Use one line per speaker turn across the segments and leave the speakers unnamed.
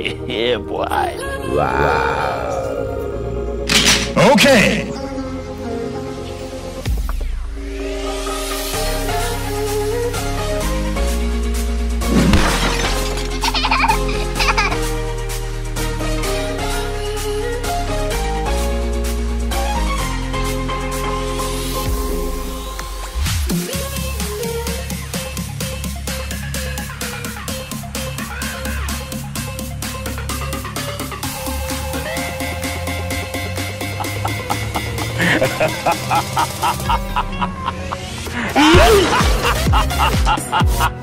yeah, boy.
Wow.
Okay.
Ha ha ha ha!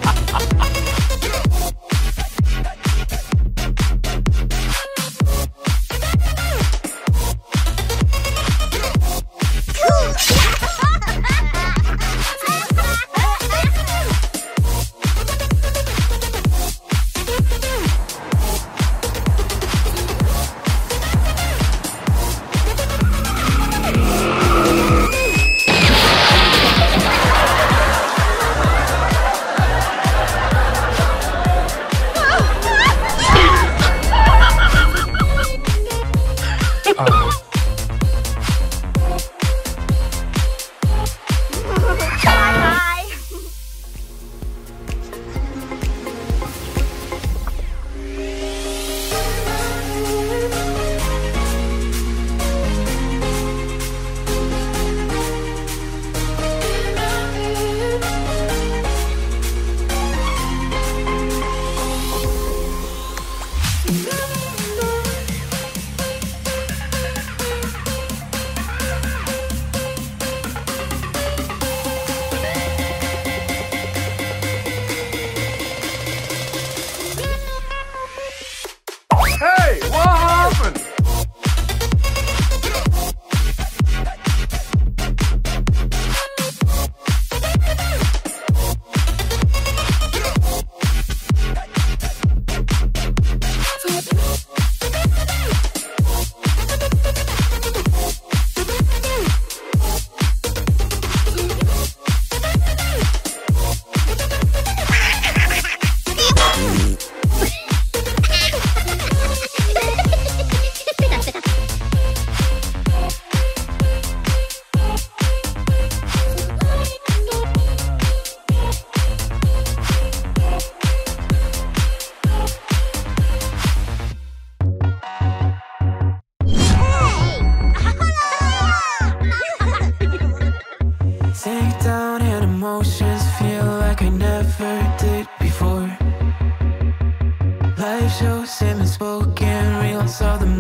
shows in the spoken real the.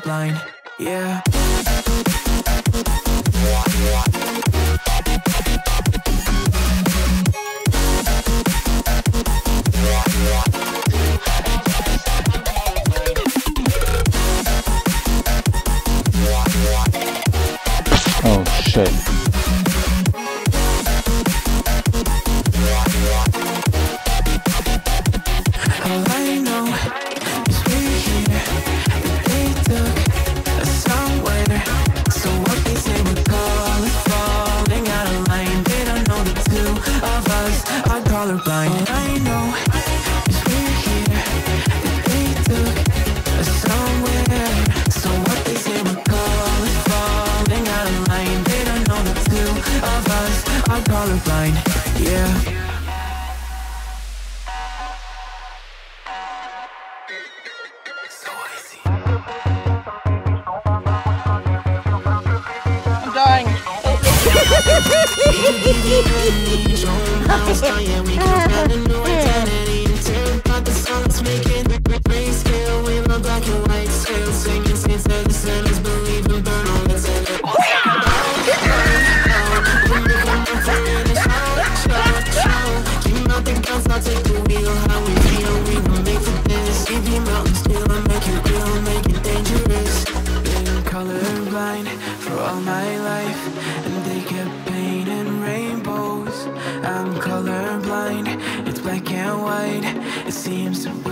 colorblind, yeah.
I'm dying.
It seems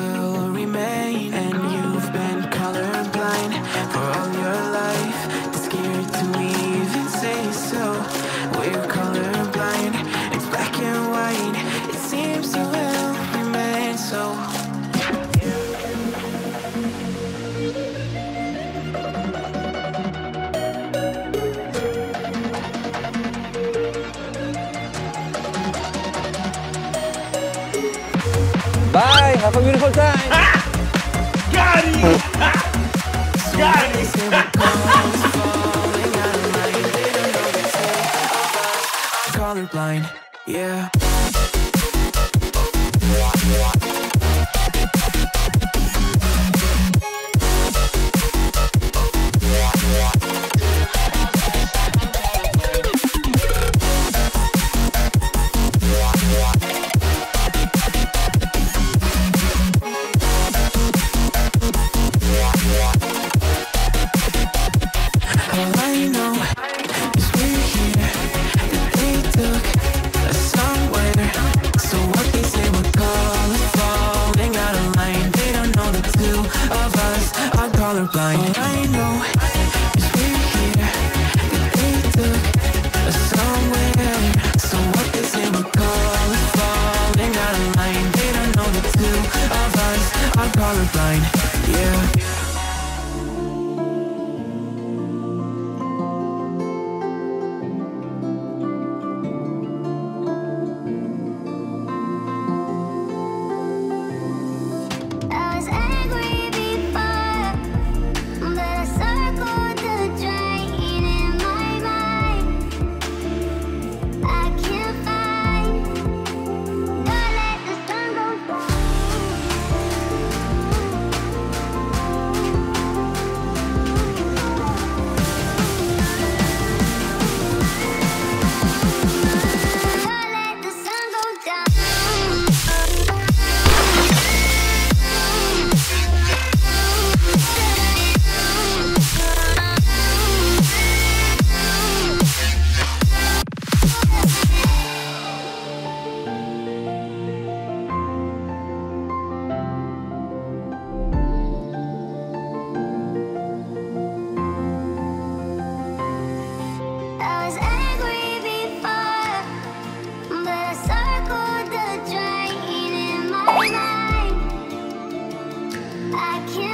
Have a beautiful time.
Ah! Got it!
Ah! Got it! Colorblind, yeah. two of us are colorblind. All I know is we're here. That they took us somewhere. So what they say we're calling Falling out of line. They don't know the two of us are colorblind.
I can't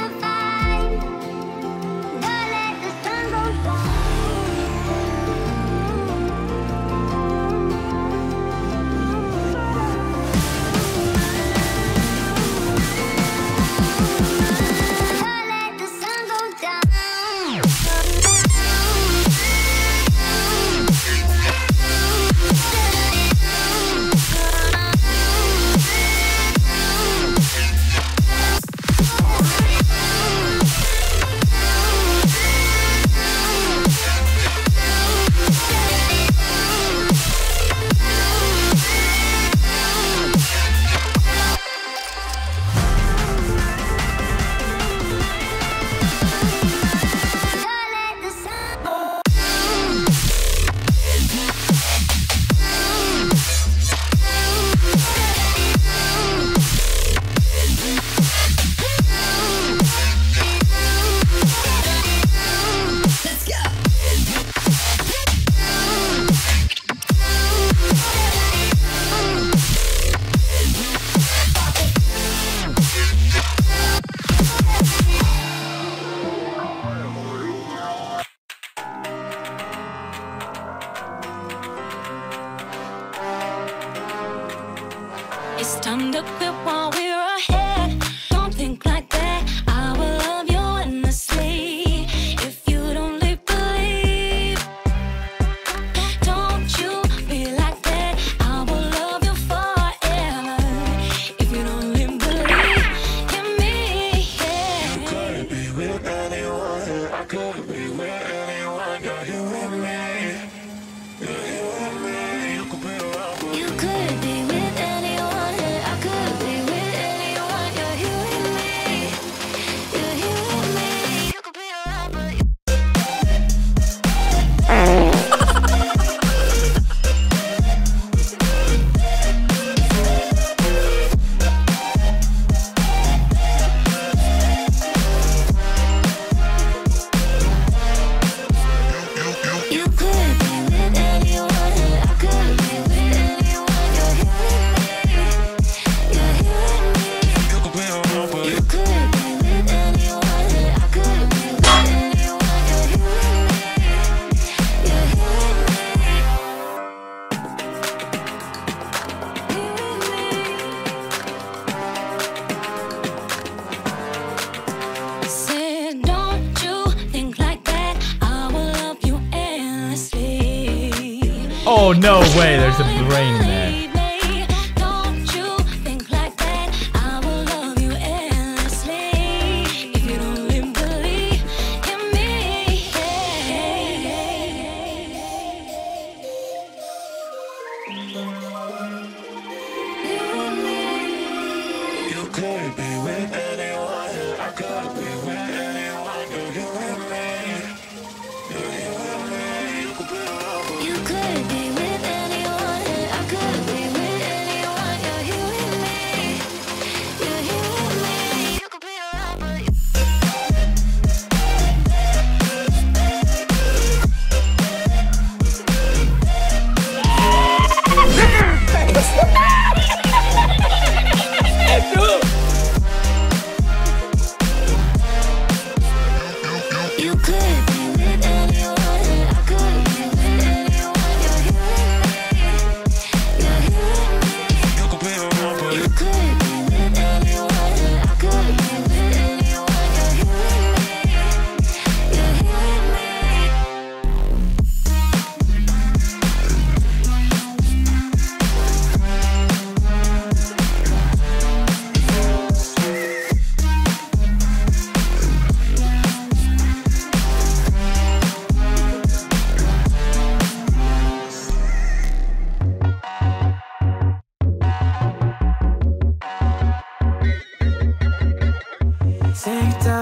aceita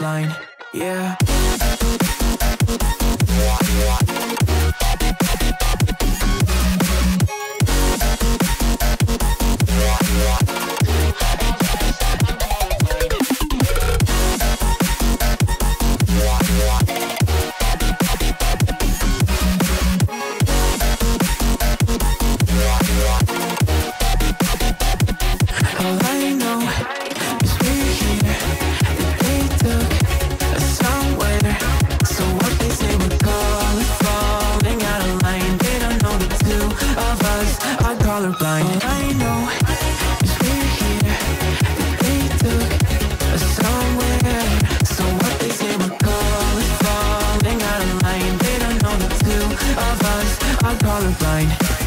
are. Yeah.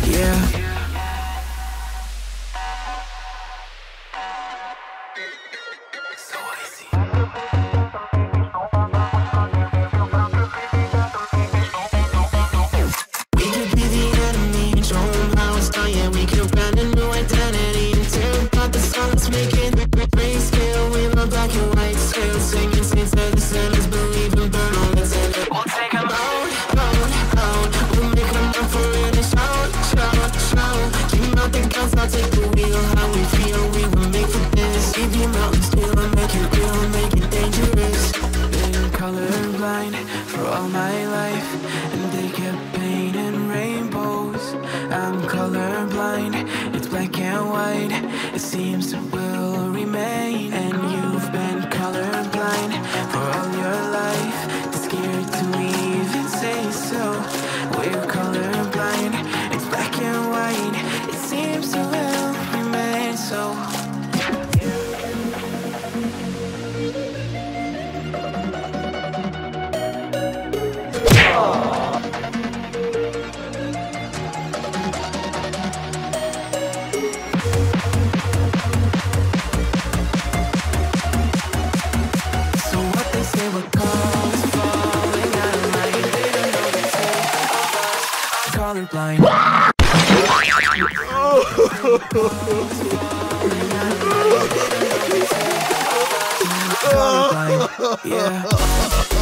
Yeah. Oh. yeah.